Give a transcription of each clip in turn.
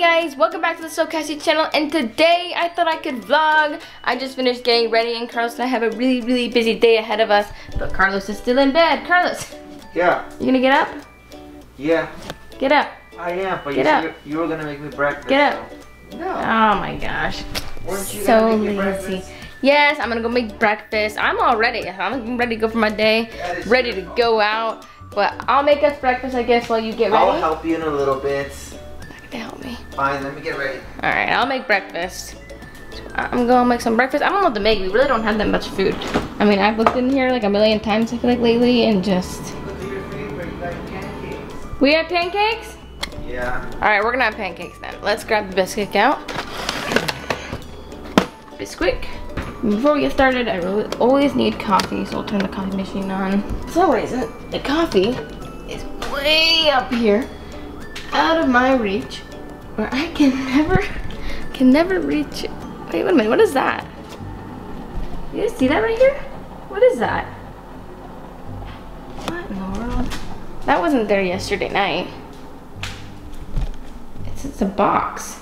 guys, welcome back to the So Cassie channel and today I thought I could vlog. I just finished getting ready and Carlos and I have a really really busy day ahead of us. But Carlos is still in bed. Carlos, Yeah, you gonna get up? yeah, Get up. I am, but Get you, up. you, were gonna make me breakfast. Get up. so- No. Oh my gosh. So lazy. breakfast? Yes, I'm gonna go make breakfast. I'm all ready. I'm ready to go for my day. Ready to go out. But I'll make us breakfast I guess while you get ready. I'll help you in a little bit. To help me. Fine, let me get ready. All right, I'll make breakfast. So I'm gonna make some breakfast. I don't know what to make. We really don't have that much food. I mean, I've looked in here like a million times, I feel like lately, and just. Look at your favorite, you like pancakes. We have pancakes? Yeah. All right, we're gonna have pancakes then. Let's grab the biscuit out. Bisquick. Before we get started, I really always need coffee, so I'll turn the coffee machine on. For some reason, the coffee is way up here, out of my reach, where I can never, can never reach it. Wait, wait a minute, what is that? You guys see that right here? What is that? What in the world? That wasn't there yesterday night. It's, it's a box.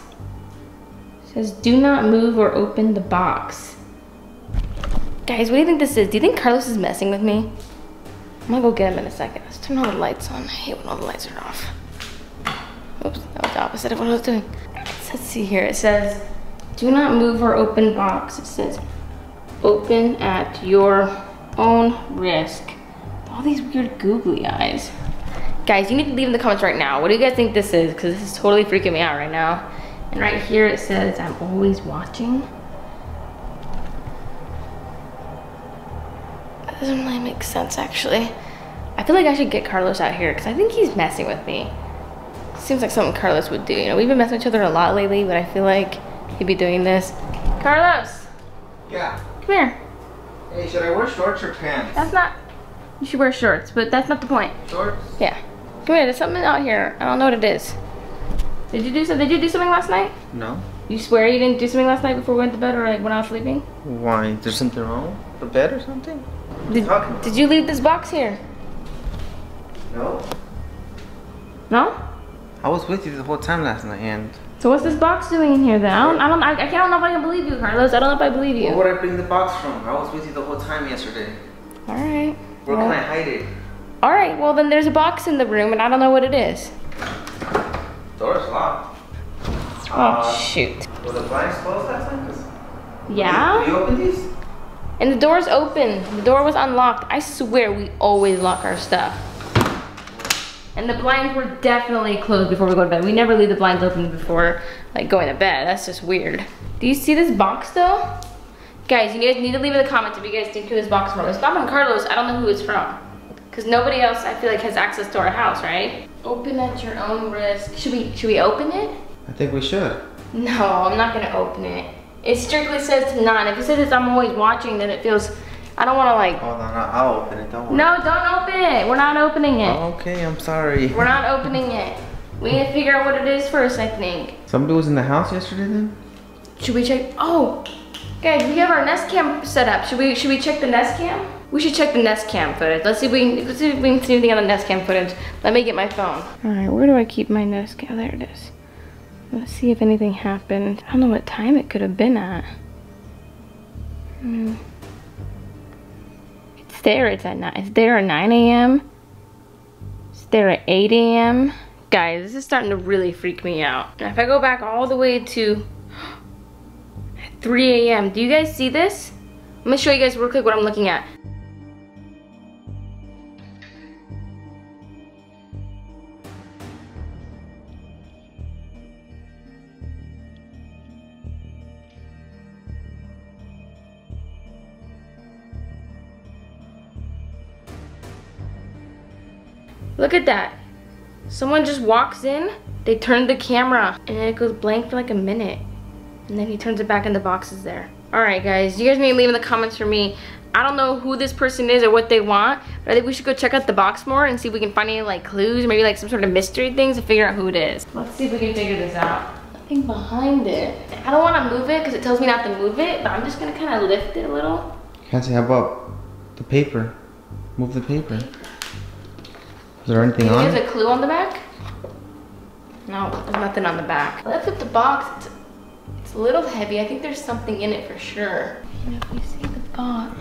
It says, do not move or open the box. Guys, what do you think this is? Do you think Carlos is messing with me? I'm gonna go get him in a second. Let's turn all the lights on. I hate when all the lights are off. Oops, that was the opposite of what I was doing. Let's see here. It says, do not move or open box. It says, open at your own risk. All these weird googly eyes. Guys, you need to leave in the comments right now. What do you guys think this is? Because this is totally freaking me out right now. And right here it says, I'm always watching. That doesn't really make sense, actually. I feel like I should get Carlos out here because I think he's messing with me. Seems like something Carlos would do. You know, we've been messing with each other a lot lately, but I feel like he'd be doing this. Carlos, Yeah. come here. Hey, should I wear shorts or pants? That's not. You should wear shorts, but that's not the point. Shorts? Yeah. Come here. There's something out here. I don't know what it is. Did you do so? Did you do something last night? No. You swear you didn't do something last night before we went to bed, or like when I was sleeping? Why? There's something wrong? The bed or something? Did, did you leave this box here? No. No. I was with you the whole time last night, and So what's this box doing in here then? I don't. I don't. I, I don't know if I can believe you, Carlos. I don't know if I believe you. where would I bring the box from? I was with you the whole time yesterday. All right. Where Well- can I hide it? All right. Well, then there's a box in the room, and I don't know what it is. Door's locked. Oh Uh, shoot. Was the blinds closed last time? Yeah. You, you opened these? And the door's open. The door was unlocked. I swear we always lock our stuff. And the blinds were definitely closed before we go to bed. We never leave the blinds open before like going to bed. That's just weird. Do you see this box though? Guys, you guys need to leave in the comments if you guys think who this box is from. It's not from Carlos. I don't know who it's from. Because nobody else I feel like has access to our house, right? Open at your own risk. Should we should we open it? I think we should. No, I'm not gonna open it. It strictly says to not. If it says it's I'm always watching, then it feels. I don't want to like. Hold on, I'll I'll open it. Don't worry. No, don't open it. We're not opening it. Okay, I'm sorry. We're not opening it. We need to figure out what it is first. I think. Somebody was in the house yesterday then? Should we check? Oh, guys, we have our Nest Cam set up. Should we? Should we check the Nest Cam? We should check the Nest Cam footage. Let's see if we can. Let's see if we can see anything on the Nest Cam footage. Let me get my phone. All right, where do I keep my Nest Cam? There it is. Let's see if anything happened. I don't know what time it could have been at. Hmm. There. It's at nine. It's there at 9 a.m. There at 8 a.m. Guys, this is starting to really freak me out. If I go back all the way to 3 a.m., do you guys see this? I'm gonna show you guys real quick what I'm looking at. Look at that. Someone just walks in, they turn the camera, and it goes blank for like a minute. And then he turns it back and the box is there. All right, guys, you guys need to leave in the comments for me. I don't know who this person is or what they want, but I think we should go check out the box more and see if we can find any like clues, maybe like some sort of mystery things to figure out who it is. Let's see if we can figure this out. Nothing behind it. I don't want to move it because it tells me not to move it, but I'm just gonna kind of lift it a little. Can't say how about the paper? Move the paper. Is there anything on There's a clue on the back. No, there's nothing on the back. Looked at the box. It's, it's a little heavy. I think there's something in it for sure. And if we see the box.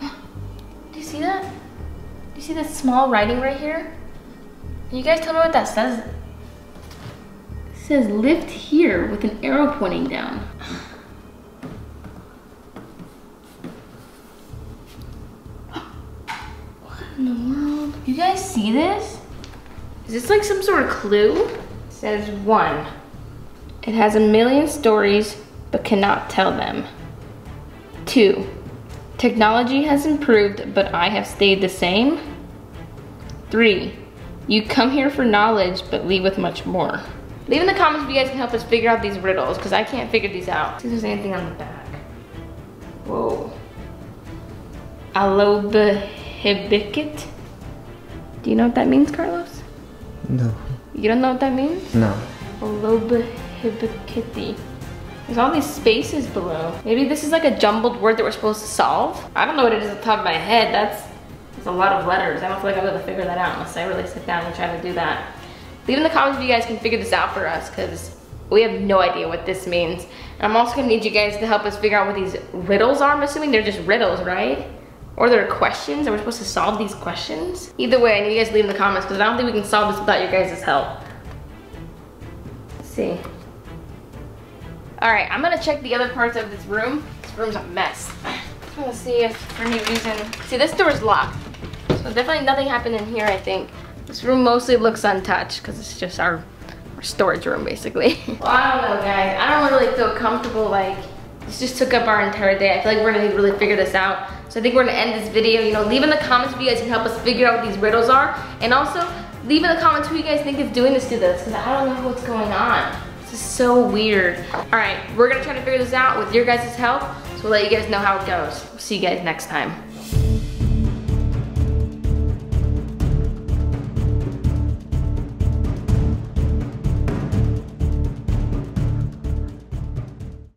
Do you see that? Do you see this small writing right here? Can you guys tell me what that says? It says lift here with an arrow pointing down. What in the world? You guys see this? Is this like some sort of clue? It says one. It has a million stories, but cannot tell them. Two. Technology has improved, but I have stayed the same. Three. You come here for knowledge, but leave with much more. Leave in the comments if you guys can help us figure out these riddles, because I can't figure these out. See if there's anything on the back. Whoa. Alobahibikit? Do you know what that means, Carlos? No. You don't know what that means? No. Alobahibikiti. There's all these spaces below. Maybe this is like a jumbled word that we're supposed to solve? I don't know what it is at the top of my head. That's, that's a lot of letters. I don't feel like I'm gonna figure that out unless I really sit down and try to do that. Leave in the comments if you guys can figure this out for us because we have no idea what this means. And I'm also gonna need you guys to help us figure out what these riddles are. I'm assuming they're just riddles, right? Or there are questions. Are we supposed to solve these questions? Either way, I need you guys to leave in the comments because I don't think we can solve this without your guys' help. Let's see. All right, I'm gonna check the other parts of this room. This room's a mess. Wanna see if for any reason, see this door is locked. So definitely nothing happened in here, I think. This room mostly looks untouched because it's just our, our storage room, basically. well, I don't know, guys. I don't really feel comfortable, like, this just took up our entire day. I feel like we're gonna need to really figure this out. So I think we're gonna end this video. You know, leave in the comments if you guys can help us figure out what these riddles are. And also, leave in the comments who you guys think is doing this to this, because I don't know what's going on. This is so weird. All right, we're gonna try to figure this out with your guys' help. So we'll let you guys know how it goes. See you guys next time.